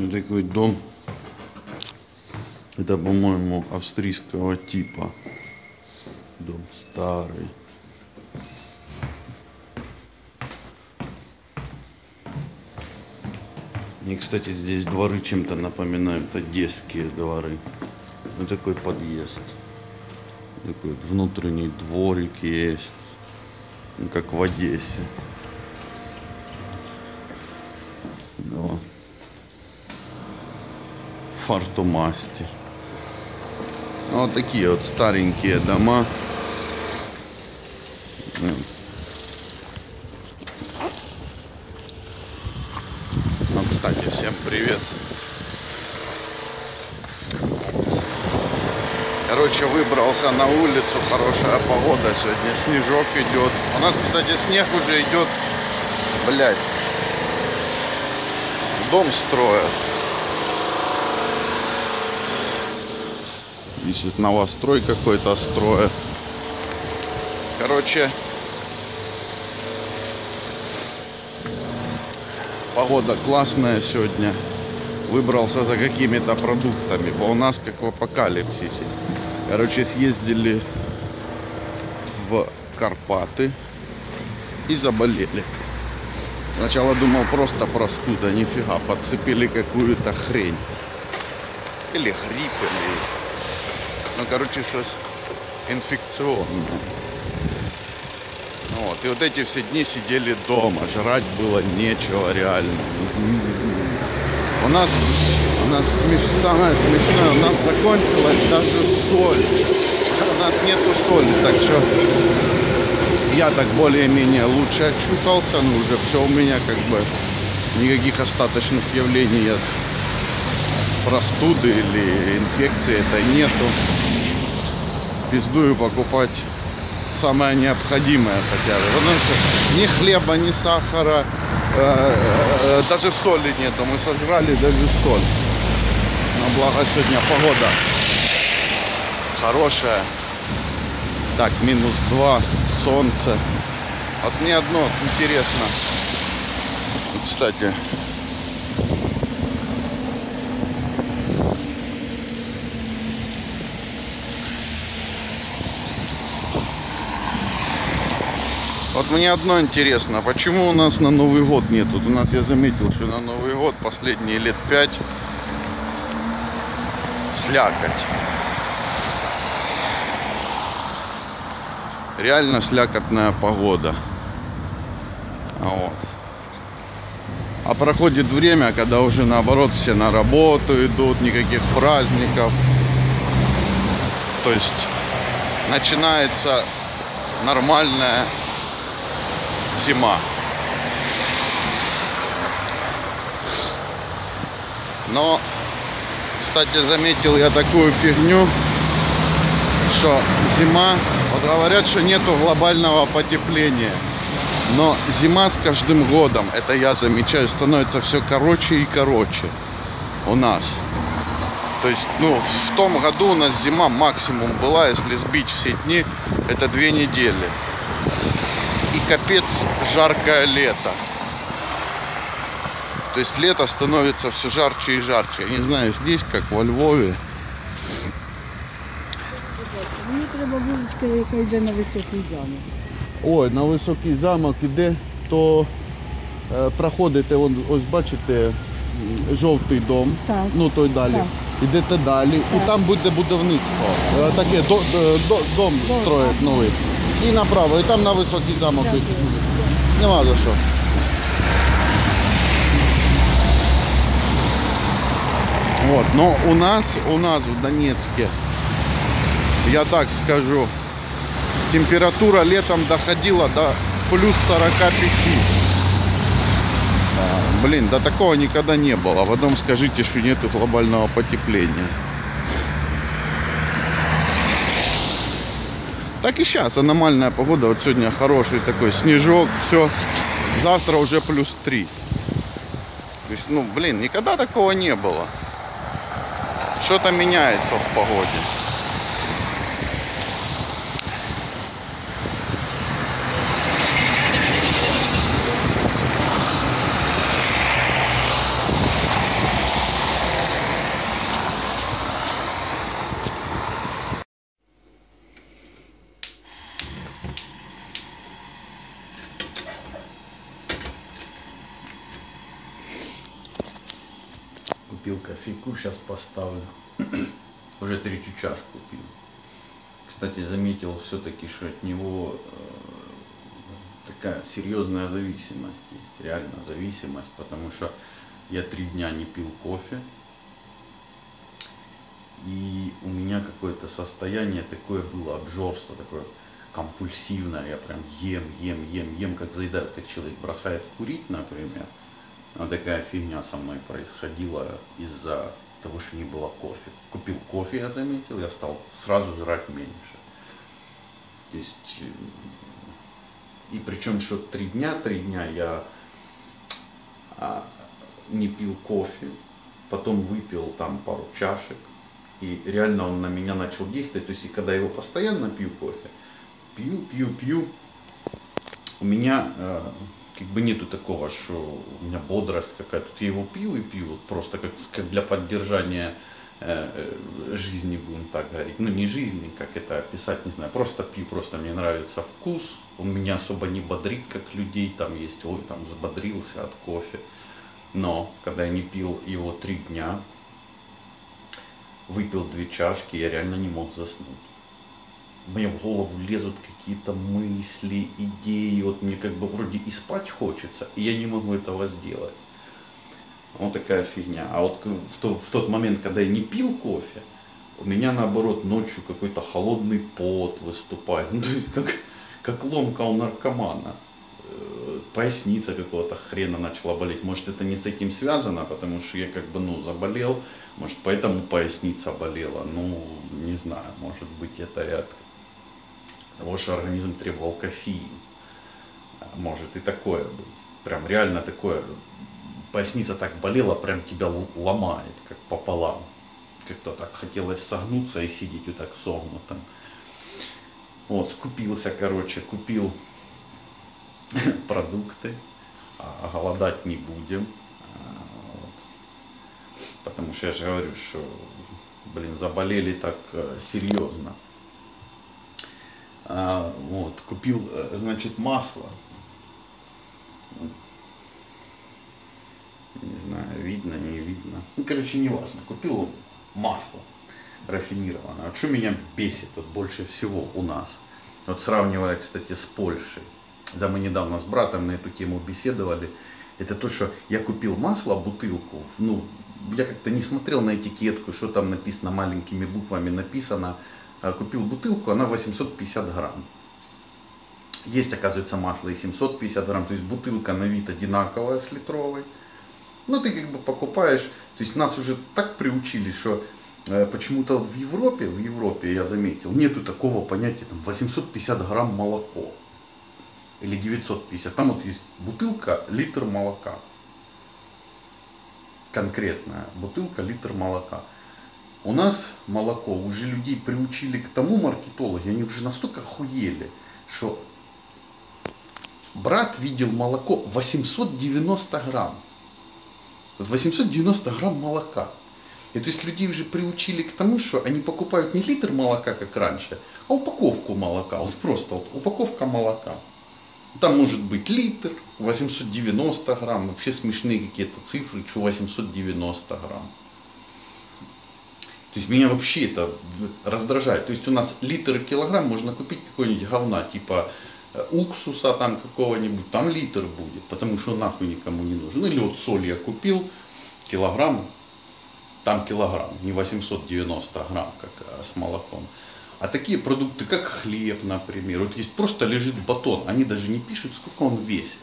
Ну, Такой дом. Это, по-моему, австрийского типа. Дом старый. Мне, кстати, здесь дворы чем-то напоминают одесские дворы. Ну, такой подъезд. Такой вот внутренний дворик есть. Ну, как в Одессе. Да. Фартумасти. Ну, Вот такие вот старенькие дома. Ну, кстати, всем привет. Короче, выбрался на улицу, хорошая погода сегодня, снежок идет. У нас, кстати, снег уже идет, блядь, дом строят. Здесь новострой какой-то строят. Короче, погода классная сегодня. Выбрался за какими-то продуктами. У нас как в апокалипсисе. Короче, съездили в Карпаты и заболели. Сначала думал просто простуда, нифига, подцепили какую-то хрень. Или грипп, или... Ну, короче, что инфекционное. Ну Вот. И вот эти все дни сидели дома, жрать было нечего реально. У нас, у нас смеш... самое смешное, у нас закончилась даже соль. У нас нету соли, так что я так более-менее лучше отчухался, но уже все у меня как бы никаких остаточных явлений от простуды или инфекции это нету. Пиздую покупать самое необходимое хотя бы. Потому что ни хлеба, ни сахара, э, э, даже соли нету. Мы сожрали даже соль. Но благо сегодня погода хорошая. Так, минус 2, солнце. Вот мне одно интересно. Кстати, Вот мне одно интересно, почему у нас на Новый год нет? Вот у нас я заметил, что на Новый год последние лет пять слякоть. Реально слякотная погода. А Вот. А проходит время, когда уже наоборот все на работу идут, никаких праздников. То есть начинается нормальная зима. Но, кстати, заметил я такую фигню, что зима, вот говорят, что нету глобального потепления. Но зима с каждым годом, это я замечаю, становится все короче и короче у нас. То есть, ну, в том году у нас зима максимум была, если сбить все дни, это две недели и капец жаркое лето. То есть лето становится все жарче и жарче. Я не знаю, здесь как во Львове. Мені треба вуличка, яка йде на високий замок. Ой, на високий замок іде, то е, проходите, вон, ось бачите, м, жовтий дом, Так. ну той далі. Так. Ідете далі, і Так. там буде будівництво. Е, Таке до, до, до- дом Дом, строять так. новий. І направо, і там на високий замок. Дякую. Нема за що. Вот, но у нас, у нас в Донецке, я так скажу, температура летом доходила до плюс 45. А, Блин, да такого никогда не было. Потом скажите, что нету глобального потепления. Так и сейчас аномальная погода. Вот сегодня хороший такой снежок, все. Завтра уже плюс 3. То есть, ну, блин, никогда такого не было. Что-то меняется в погоде. Кофейку, сейчас поставлю. Уже третью чашку пил. Кстати, заметил все-таки, что от него э, такая серьезная зависимость есть, реально зависимость, потому что я три дня не пил кофе, и у меня какое-то состояние такое было, обжорство такое компульсивное, я прям ем, ем, ем, ем, как заедает, как человек бросает курить, например. Вот такая фигня со мной происходила из-за того, что не было кофе. Купил кофе, я заметил, я стал сразу жрать меньше. То есть, э, и причем что три дня, три дня я а, не пил кофе, потом выпил там пару чашек, и реально он на меня начал действовать. То есть, и когда я его постоянно пью кофе, пью, пью, пью, у меня э, как бы нету такого, что у меня бодрость какая-то. Я его пью и пью, вот просто как, как для поддержания э, э, жизни, будем так говорить. Ну, не жизни, как это описать, не знаю. Просто пью, просто мне нравится вкус. Он меня особо не бодрит, как людей там есть. Ой, там взбодрился от кофе. Но, когда я не пил его три дня, выпил две чашки, я реально не мог заснуть. Мне в голову лезут какие-то мысли, идеи, вот мне как бы вроде и спать хочется, и я не могу этого сделать. Вот такая фигня. А вот в, то, в тот момент, когда я не пил кофе, у меня наоборот ночью какой-то холодный пот выступает. Ну, то есть как, как ломка у наркомана. Э, поясница какого-то хрена начала болеть. Может это не с этим связано, потому что я как бы ну заболел, может поэтому поясница болела. Ну не знаю, может быть это ряд того, что организм требовал кофеин. Может и такое быть. Прям реально такое. Поясница так болела, прям тебя ломает, как пополам. Как-то так хотелось согнуться и сидеть вот так согнутым. Вот, скупился, короче, купил продукты, а голодать не будем. Вот. Потому что я же говорю, что, блин, заболели так э, серьезно. А, вот, купил, э, значит, масло. Не знаю, видно, не видно. Ну, короче, не важно. Купил масло рафинированное. Вот что меня бесит вот больше всего у нас. Вот сравнивая, кстати, с Польшей. Да, мы недавно с братом на эту тему беседовали. Это то, что я купил масло, бутылку. Ну, я как-то не смотрел на этикетку, что там написано маленькими буквами написано купил бутылку, она 850 грамм. Есть, оказывается, масло и 750 грамм, то есть бутылка на вид одинаковая с литровой. Но ты как бы покупаешь, то есть нас уже так приучили, что э, почему-то в Европе, в Европе я заметил, нету такого понятия там 850 грамм молоко или 950. Там вот есть бутылка, литр молока. Конкретная бутылка, литр молока. У нас молоко уже людей приучили к тому маркетологи, они уже настолько охуели, что брат видел молоко 890 грамм. 890 грамм молока. И то есть людей уже приучили к тому, что они покупают не литр молока, как раньше, а упаковку молока. Вот просто вот упаковка молока. Там может быть литр, 890 грамм, вообще смешные какие-то цифры, что 890 грамм. То есть меня вообще это раздражает. То есть у нас литр и килограмм можно купить какой-нибудь говна, типа э, уксуса там какого-нибудь, там литр будет, потому что нахуй никому не нужен. Или вот соль я купил, килограмм, там килограмм, не 890 грамм, как э, с молоком. А такие продукты, как хлеб, например, вот есть просто лежит батон, они даже не пишут, сколько он весит.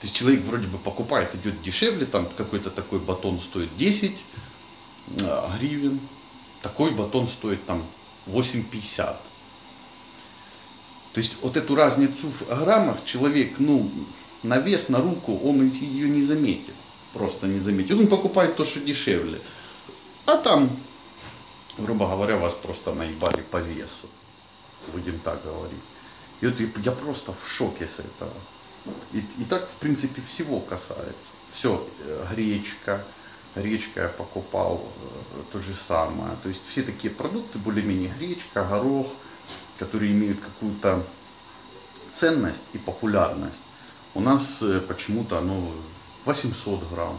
То есть человек вроде бы покупает, идет дешевле, там какой-то такой батон стоит 10 Э, гривен. Такой батон стоит там 8,50. То есть вот эту разницу в граммах человек, ну, на вес, на руку, он ее не заметит. Просто не заметит. Он покупает то, что дешевле. А там, грубо говоря, вас просто наебали по весу. Будем так говорить. И вот я просто в шоке с этого. И, и так, в принципе, всего касается. Все, э, гречка, речка я покупал э, то же самое. То есть все такие продукты, более-менее гречка, горох, которые имеют какую-то ценность и популярность. У нас э, почему-то оно 800 грамм.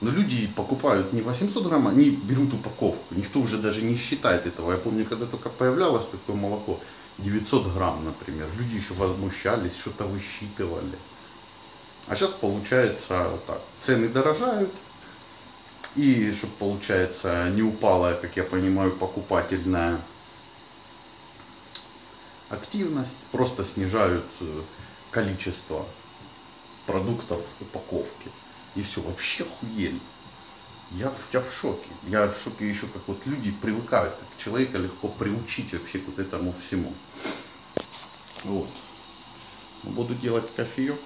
Но люди покупают не 800 грамм, они берут упаковку. Никто уже даже не считает этого. Я помню, когда только появлялось такое молоко, 900 грамм, например, люди еще возмущались, что-то высчитывали. А сейчас получается вот так. Цены дорожают. И чтобы, получается, не упала, как я понимаю, покупательная активность, просто снижают э, количество продуктов в упаковке. И все, вообще хуели. Я, я в шоке. Я в шоке еще, как вот люди привыкают, как человека легко приучить вообще к вот этому всему. Вот. Буду делать кофеек.